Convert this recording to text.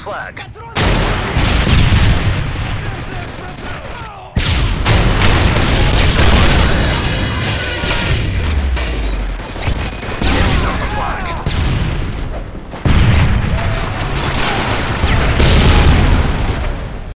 flag.